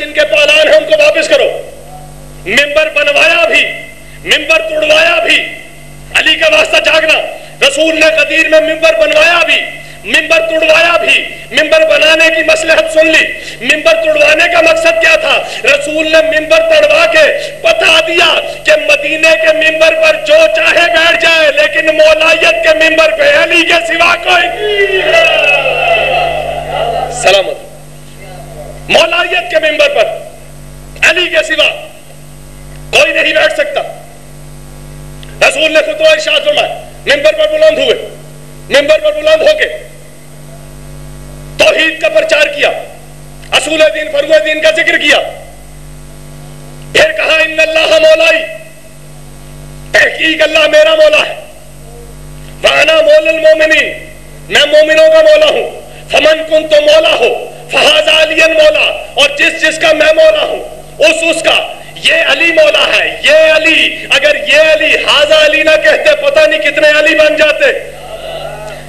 جن کے پالان ہیں ان کو واپس کرو۔ ممبر بنوایا بھی ممبر توڑوایا بھی۔ علی کا واسطہ جاگنا۔ رسول نے قدیر میں ممبر بنوایا بھی ممبر توڑوایا بھی۔ ممبر بنانے کی مسلحت سن لی۔ ممبر توڑوانے کا مقصد کیا تھا؟ رسول نے ممبر توڑوا کے بتا دیا کہ مدینے کے ممبر پر جو چاہے بیٹھ جائے، لیکن مولایت کے ممبر پہ علی کے سوا کوئی سلامت۔ مولایت کے ممبر پر، علی کے سوا کوئی نہیں بیٹھ سکتا۔ رسول نے خطبہ ارشاد فرمایا ممبر پر بلند ہوئے۔ ممبر پر بلند ہو کے توحید کا پرچار کیا۔ اصول دین فرو دین کا ذکر کیا۔ پھر کہا، ان اللہ مولائی، تحقیق اللہ میرا مولا ہے۔ وانا مول المومنین، میں مومنوں کا مولا ہوں۔ فمن کن تو مولا ہو فہاز علی مولا اور جس جس کا میں مولا ہوں، اس اس کا، یہ علی مولا ہے، یہ علی، اگر یہ علی حاضہ علی نہ کہتے، پتہ نہیں کتنے علی بن جاتے۔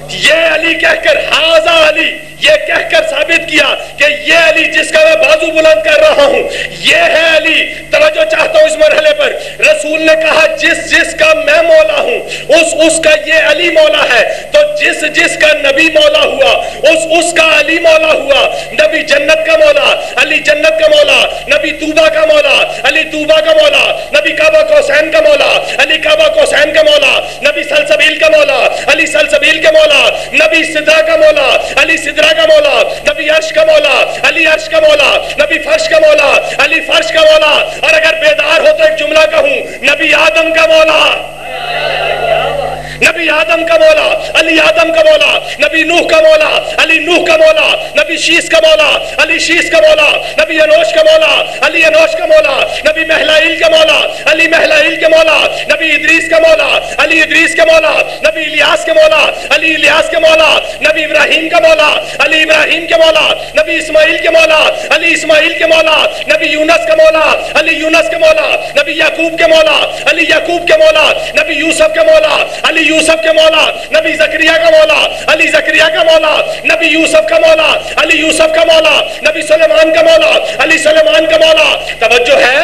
یہ علی کہہ کر حاضہ علی یہ کہہ کر ثابت کیا کہ یہ علی جس کا میں بازو بلند کر رہا ہوں، یہ ہے علی، توجہ چاہتا ہوں اس مرحلے پر۔ رسول نے کہا، جس جس کا میں مولا ہوں، اس اس کا یہ علی مولا ہے۔ تو جس جس کا نبی مولا ہوا، اس اس کا علی مولا ہوا۔ نبی جنت کا مولا، علی جنت کا مولا، نبی توبہ کا مولا، علی توبہ کا مولا، نبی کعبہ کو حسین کا مولا، علی کعبہ کو حسین کا مولا، نبی سلسبیل کا مولا، علی سلسبیل کا مولا، نبی صدرہ کا مولا، علی صدرہ کا مولا، نبی عرش کا مولا، علی عرش کا مولا، نبی فرش کا مولا، علی فرش کا مولا۔ اور اگر بیدار ہو تو ایک جملہ کہوں، نبی آدم کا مولا۔ نبی آدم کا مولا علی آدم کا مولا نبی نوح کا مولا علی نوح کا مولا نبی شیس کا مولا علی شیس کا مولا نبی انوش کا مولا علی انوش کا مولا نبی محلائل کا مولا علی محلائل کا مولا نبی ادریس کا مولا علی ادریس کا مولا نبی الیاس کا مولا علی الیاس کا مولا نبی ابراہیم کا مولا علی ابراہیم کے مولا نبی اسماعیل کے مولا علی اسماعیل کے مولا نبی یونس کا مولا علی یونس کے مولا نبی یعقوب کے مولا علی یعقوب کے مولا نبی یوسف کے مولا علی یوسف کے مولا، نبی زکریہ کا مولا، علی زکریہ کا مولا، نبی یوسف کا مولا، علی یوسف کا مولا، نبی سلیمان کا مولا، علی سلیمان کا مولا، توجہ ہے؟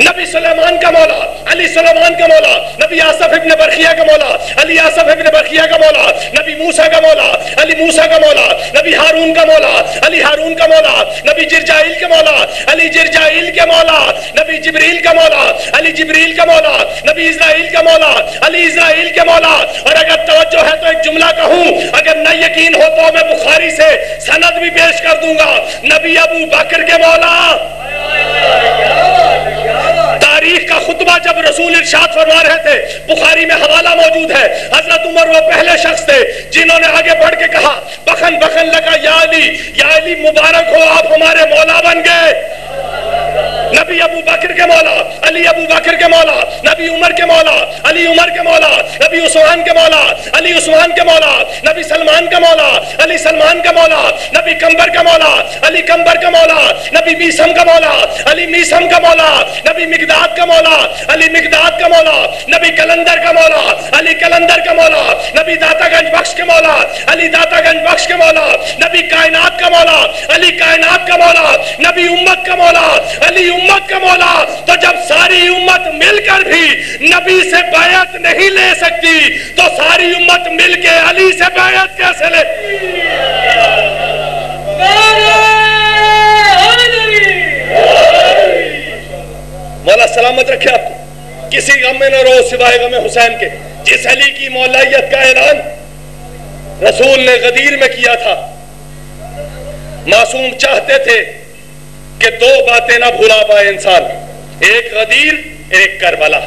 نبی سلیمان کا مولا علی سلیمان کا مولا نبی آصف ابن برخیہ کا مولا علی آصف ابن برخیہ کا مولا نبی موسیٰ کا مولا علی موسیٰ کا مولا نبی ہارون کا مولا علی ہارون کا مولا نبی جرجائیل کا مولا علی جرجائیل کے مولا نبی جبریل کا مولا علی جبریل کا مولا نبی اسرائیل کا مولا علی اسرائیل کے مولا اور اگر توجہ ہے تو ایک جملہ کہوں اگر نہ یقین ہو تو میں بخاری سے سند بھی پیش کر دوں گا نبی ابو بکر کے مولا تاریخ کا خطبہ جب رسول ارشاد فرما رہے تھے، بخاری میں حوالہ موجود ہے۔ حضرت عمر وہ پہلے شخص تھے جنہوں نے آگے بڑھ کے کہا، بخن بخن لگا، یا علی یا علی مبارک ہو، آپ ہمارے مولا بن گئے۔ نبی ابو بکر کے مولا علی ابو بکر کے مولا نبی عمر کے مولا علی عمر کے مولا نبی عثمان کے مولا علی عثمان کے مولا نبی سلمان کا مولا علی سلمان کا مولا نبی کمبر کا مولا علی کمبر کا مولا نبی میسم کا مولا علی میسم کا مولا نبی مقداد کا مولا علی مقداد کا مولا نبی کلندر کا مولا علی کلندر کا مولا نبی داتا گنج بخش کے مولا علی داتا گنج بخش کے مولا نبی کائنات کا مولا علی کائنات کا مولا نبی امت کا مولا علی امت کا مولا، تو جب ساری امت مل کر بھی نبی سے بیعت نہیں لے سکتی، تو ساری امت مل کے علی سے بیعت کیسے لے؟ مولا، سلامت رکھے آپ کو۔ کسی غم میں نہ رو، سوائے غم حسین کے۔ جس علی کی مولائیت کا اعلان رسول نے غدیر میں کیا تھا، معصوم چاہتے تھے کہ دو باتیں نہ بھولا پائے انسان، ایک غدیر، ایک کربلا۔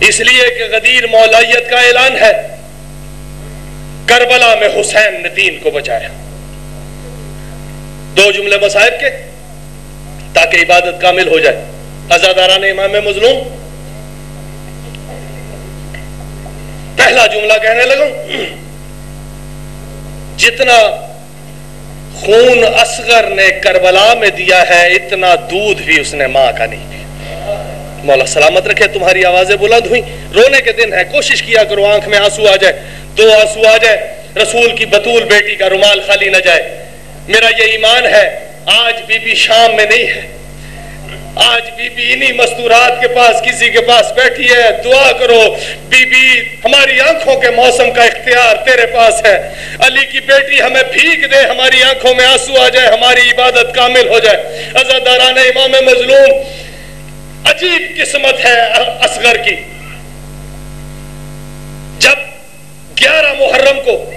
اس لیے کہ غدیر مولائیت کا اعلان ہے، کربلا میں حسین نے دین کو بچایا۔ دو جملے مسائب کے، تاکہ عبادت کامل ہو جائے۔ ازاداران امام مظلوم۔ پہلا جملہ کہنے لگا جتنا خون اصغر نے کربلا میں دیا ہے، اتنا دودھ بھی اس نے ماں کا نہیں مولا سلامت رکھے، تمہاری آوازیں بلند ہوئی رونے کے دن ہے، کوشش کیا کرو، آنکھ میں آنسو آ جائے۔ دو آنسو آ جائے۔ رسول کی بطول بیٹی کا رومال خالی نہ جائے۔ میرا یہ ایمان ہے، آج بی بی شام میں نہیں ہے۔ آج بی بی انہی مستورات کے پاس، کسی کے پاس بیٹھی ہے، دعا کرو۔ بی بی، ہماری آنکھوں کے موسم کا اختیار تیرے پاس ہے۔ علی کی بیٹی، ہمیں بھیگ دے، ہماری آنکھوں میں آنسو آ جائے، ہماری عبادت کامل ہو جائے۔ ازاداران امام مظلوم، عجیب قسمت ہے اصغر کی۔ جب گیارہ محرم کو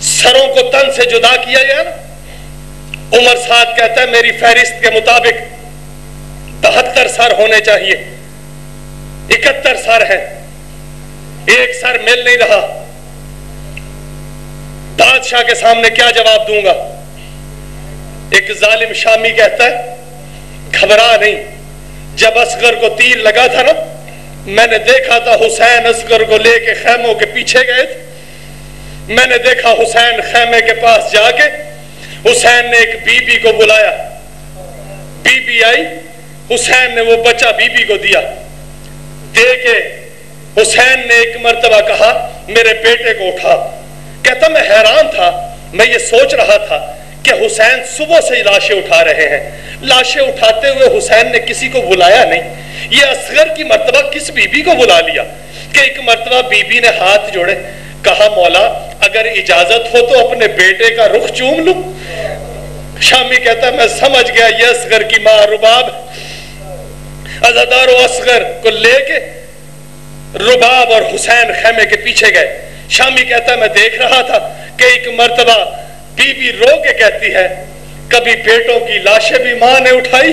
سروں کو تن سے جدا کیا گیا نا، عمر سعد کہتا ہے، میری فہرست کے مطابق بہتر سر ہونے چاہیے۔ اکہتر سر ہے ایک سر مل نہیں رہا۔ بادشاہ کے سامنے کیا جواب دوں گا؟ ایک ظالم شامی کہتا ہے، گھبرا نہیں۔ جب اصغر کو تیر لگا تھا نا، میں نے دیکھا تھا حسین اصغر کو لے کے خیموں کے پیچھے گئے تھے۔ میں نے دیکھا حسین خیمے کے پاس جا کے، حسین نے ایک بی بی کو بلایا۔ بی بی آئی حسین نے وہ بچہ بی بی کو دیا۔ دے کے حسین نے ایک مرتبہ کہا، میرے بیٹے کو اٹھا۔ کہتا، میں حیران تھا، میں یہ سوچ رہا تھا کہ حسین صبح سے لاشیں اٹھا رہے ہیں۔ لاشیں اٹھاتے ہوئے حسین نے کسی کو بلایا نہیں۔ یہ اصغر کی مرتبہ کس بی بی کو بلا لیا؟ کہ ایک مرتبہ بی بی نے ہاتھ جوڑے، کہا، مولا، اگر اجازت ہو تو اپنے بیٹے کا رخ چوم لوں۔ شامی کہتا ہے میں سمجھ گیا، یہ اصغر کی ماں رباب ازادار و اصغر کو لے کے رباب اور حسین خیمے کے پیچھے گئے۔ شامی کہتا ہے، میں دیکھ رہا تھا کہ ایک مرتبہ بی بی رو کے کہتی ہے، کبھی بیٹوں کی لاشیں بھی ماں نے اٹھائی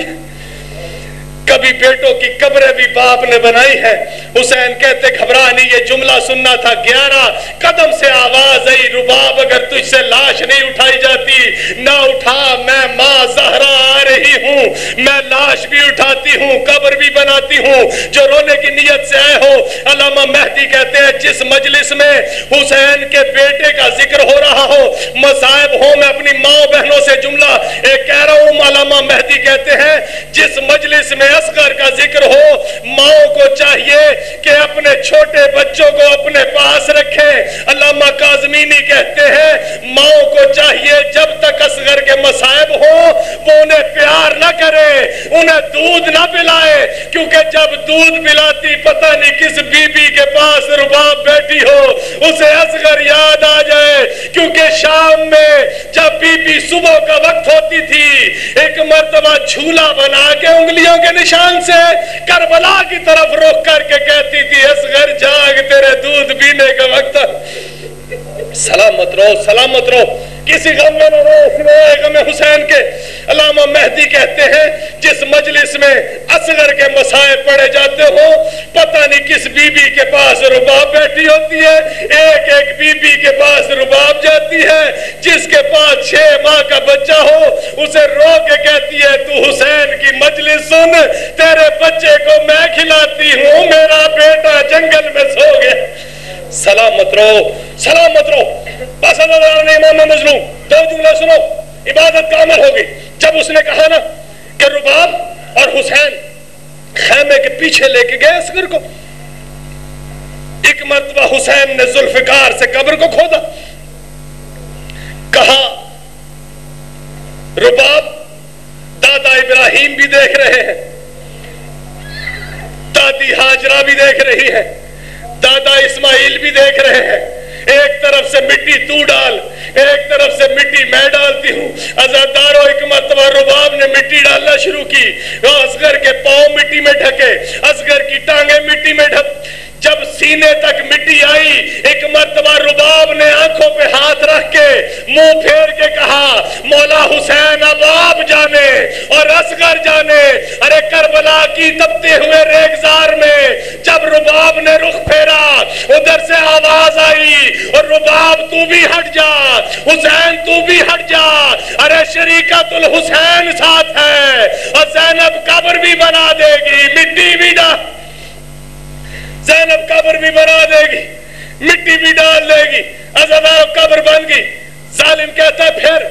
کبھی بیٹوں کی قبریں بھی باپ نے بنائی ہے حسین کہتے گھبرا نہیں یہ جملہ سننا تھا گیارہ۔ قدم سے آواز آئی، رباب اگر تجھ سے لاش نہیں اٹھائی جاتی، نہ اٹھا، میں ماں زہرا آ رہی ہوں۔ میں لاش بھی اٹھاتی ہوں، قبر بھی بناتی ہوں۔ جو رونے کی نیت سے آئے ہو، علامہ مہدی کہتے ہیں، جس مجلس میں حسین کے بیٹے کا ذکر ہو رہا ہو مصائب ہو میں اپنی ماں بہنوں سے جملہ ایک کہہ رہا ہوں۔ علامہ مہدی کہتے ہیں، جس مجلس میں اصغر کا ذکر ہو ماں کو چاہیے کہ اپنے چھوٹے بچوں کو اپنے پاس رکھے۔ علامہ کازمینی کہتے ہیں ماں کو چاہیے جب تک اصغر کے مسائب ہو، وہ انہیں پیار نہ کرے، انہیں دودھ نہ پلائے۔ کیونکہ جب دودھ پلاتی، پتہ نہیں کس بی بی کے پاس رباب بیٹھی ہو، اسے اصغر یاد کیونکہ شام میں جب بی بی صبح کا وقت ہوتی تھی، ایک مرتبہ جھولا بنا کے انگلیوں کے نشان سے کربلا کی طرف روک کر کے کہتی تھی گھر جاگ، تیرے دودھ پینے کا وقت سلامت رہو سلامت رہو۔ کسی غم میں نہ رہو غم حسین کے۔ علامہ مہدی کہتے ہیں، جس مجلس میں اصغر کے مسائل پڑے جاتے ہو پتہ نہیں کس بی بی کے پاس رباب بیٹھی ہوتی ہے، ایک ایک بی بی کے پاس رباب جاتی ہے، جس کے پاس چھ ماہ کا بچہ ہو، اسے رو کے کہتی ہے، تو حسین کی مجلس سن، تیرے بچے کو میں کھلاتی ہوں، میرا بیٹا جنگل میں سو گیا. سلامت رہو سلامت رہو، بس اللہ نے امام مظلوم دو جملے سنو۔ عبادت کامل ہوگی۔ جب اس نے کہا نا کہ رباب اور حسین خیمے کے پیچھے لے کے گئے اسگر کو، ایک مرتبہ حسین نے ذوالفقار سے قبر کو کھودا۔ کہا، رباب، دادا ابراہیم بھی دیکھ رہے ہیں، دادی حاجرہ بھی دیکھ رہی ہے، دادا اسماعیل بھی دیکھ رہے ہیں۔ ایک طرف سے مٹی تو ڈال، ایک طرف سے مٹی میں ڈالتی ہوں۔ ازادار و حکمت و رباب نے مٹی ڈالنا شروع کی۔ اصغر کے پاؤں مٹی میں ڈھکے، اصغر کی ٹانگیں مٹی میں ڈھک سینے تک مٹی آئی، ایک مرتبہ رباب نے آنکھوں پہ ہاتھ رکھ کے منہ پھیر کے کہا، مولا حسین اب آپ جانے اور اصغر جانے۔ ارے کربلا کی تبتے ہوئے ریگزار میں جب رباب نے رخ پھیرا، ادھر سے آواز آئی، اور رباب تو بھی ہٹ جا، حسین تو بھی ہٹ جا۔ ارے شریکت الحسین ساتھ ہے، اور زینب قبر بھی بنا دے گی، مٹی بھی نہ زینب قبر بھی بنا دے گی، مٹی بھی ڈال دے گی ازادار قبر بن گئی ظالم کہتا ہے، پھر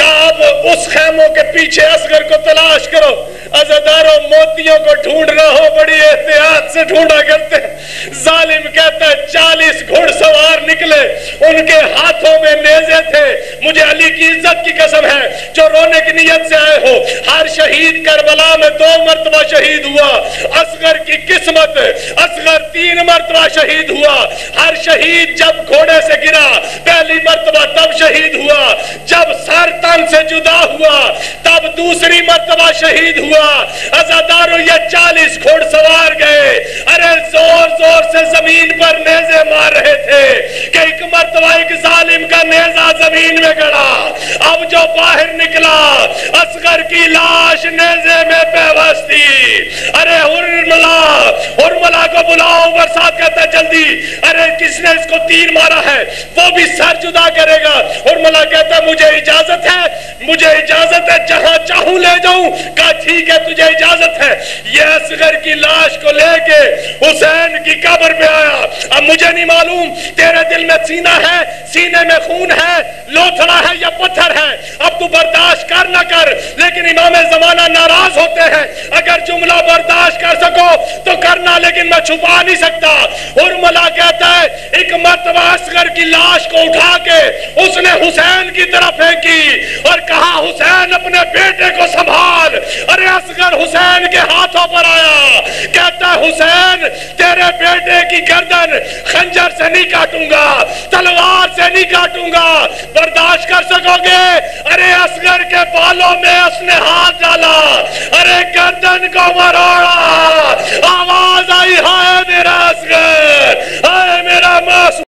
کعب اس خیموں کے پیچھے اصغر کو تلاش کرو۔ ازداروں موتیوں کو ڈھونڈنا ہو، بڑی احتیاط سے ڈھونڈا کرتے ظالم کہتا ہے، چالیس گھڑ سوار نکلے۔ ان کے ہاتھوں میں نیزے تھے۔ مجھے علی کی عزت کی قسم ہے، جو رونے کی نیت سے آئے ہو۔ ہر شہید کربلا میں دو مرتبہ شہید ہوا۔ اصغر کی قسمت، اصغر تین مرتبہ شہید ہوا۔ ہر شہید جب گھوڑے سے گرا، پہلی مرتبہ تب شہید ہوا۔ جب سر تک تن سے جدا ہوا، تب دوسری مرتبہ شہید ہوا۔ ازادارو یہ چالیس گھوڑ سوار گئے۔ ارے زور زور سے زمین پر نیزے مار رہے تھے کہ ایک مرتبہ ایک ظالم کا نیزہ زمین میں گڑا۔ اب جو باہر نکلا، اصغر کی لاش نیزے میں پیوستی ارے ارملا ارملا کو بلاؤ، برسات کہتا ہے جلدی۔ ارے کس نے اس کو تیر مارا ہے، وہ بھی سر جدا کرے گا۔ ارملا کہتا ہے، مجھے اجازت ہے، مجھے اجازت ہے، جہاں چاہوں لے جاؤں۔ کہا، ٹھیک ہے، تجھے اجازت ہے۔ یہ اصغر کی لاش کو لے کے حسین کی قبر پہ آیا۔ اب مجھے نہیں معلوم، تیرے دل میں سینہ ہے، سینے میں خون ہے، لوتھڑا ہے یا پتھر ہے۔ اب تو برداشت کر نہ کر، لیکن امام زمانہ ناراض ہوتے ہیں۔ اگر جملہ برداشت کر سکو تو کرنا، لیکن میں چھپا نہیں سکتا۔ ارملا کہتا ہے ایک مرتبہ اصغر کی لاش کو اٹھا کے اس نے حسین کی طرف پھینکی اور کہا، حسین اپنے بیٹے کو سنبھال. ارے اصغر حسین کے ہاتھوں پر آیا۔ کہ حسین، تیرے بیٹے کی گردن خنجر سے نہیں کاٹوں گا، تلوار سے نہیں کاٹوں گا۔ برداشت کر سکو گے؟ ارے اصغر کے بالوں میں اس نے ہاتھ ڈالا۔ ارے گردن کو مروڑا۔ آواز آئی، ہائے میرا اصغر، ہائے میرا محسوس